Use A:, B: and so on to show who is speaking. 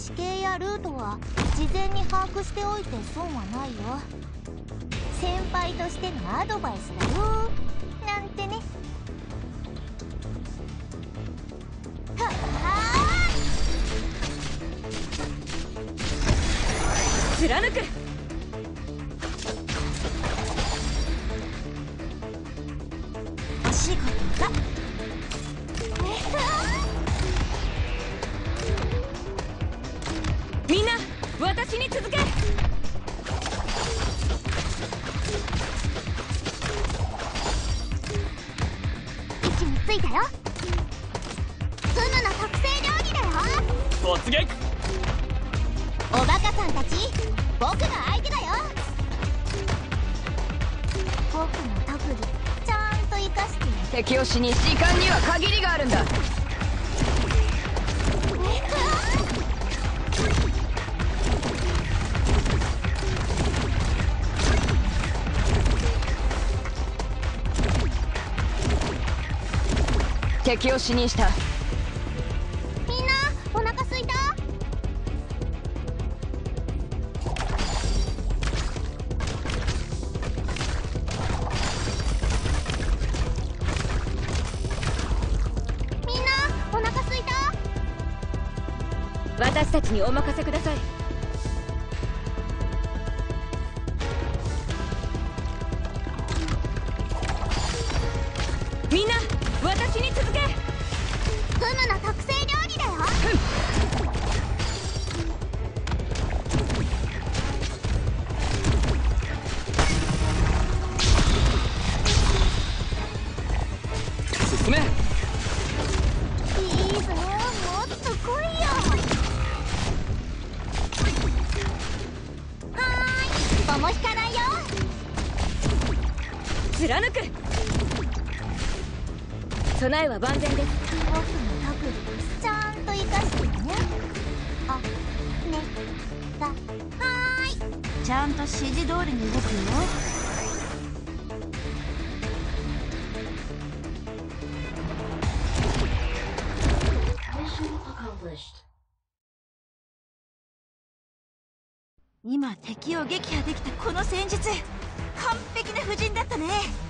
A: 地形やルートは事前に把握しておいて損はないよ。先輩としてのアドバイスだよ。なんてね。はあ
B: 貫く。
A: お仕事が
B: みん私に続け。
A: 位置についたよ。フムの特製料理だよ。
C: 突撃。
A: おバカさんたち僕の相手だよ。僕の特技ちゃんと生かして。
B: 敵を死に時間には限りがあるんだ敵を死にした。
A: みんなお腹すいた？みんなお腹すいた？
B: 私たちにお任せください。みんな私に続け
A: フムの特製料理だよ。
C: 進め。
A: いいぞもっと来いよ。はーい桃引かないよ。
B: 貫く備えは万全です。
A: 僕の特技ちゃんと生かしてね。あね。がはーい。ちゃんと指示通りに動くよ.今敵を撃破できたこの戦術。完璧な布陣だったね